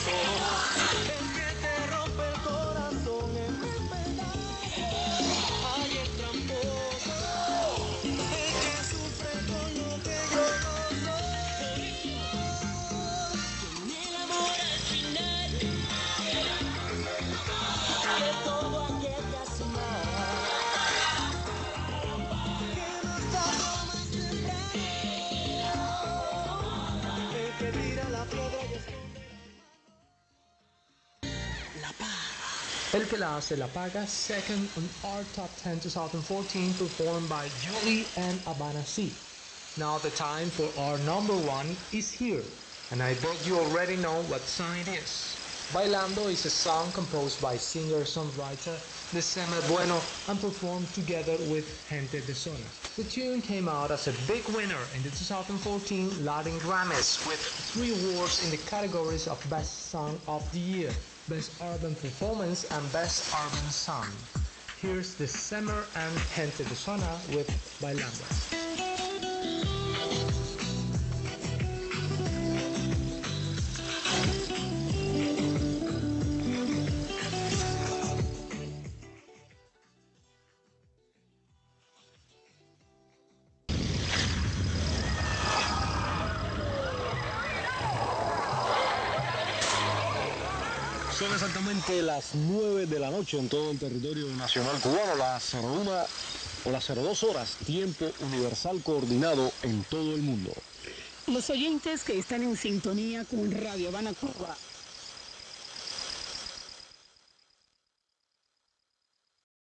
El que te rompe el corazón en el pedazo Ay, el tramposo El que sufre con lo que yo no ni el amor es final De todo aquel que hace Que no está más cerca de Dios El que la flor de la El que la hace la paga, second on our top 10 2014, performed by Julie and Abanasi. Now the time for our number one is here, and I bet you already know what song it is. Bailando is a song composed by singer-songwriter December Bueno and performed together with Gente de Zona. The tune came out as a big winner in the 2014 Latin Grammys with three awards in the categories of Best Song of the Year. Best Urban Performance and Best Urban Song. Here's the Summer and Gente de Zona with Bailando. Son exactamente las 9 de la noche en todo el territorio nacional cubano, las 01 o las 02 horas, tiempo universal coordinado en todo el mundo. Los oyentes que están en sintonía con Radio Habana Cuba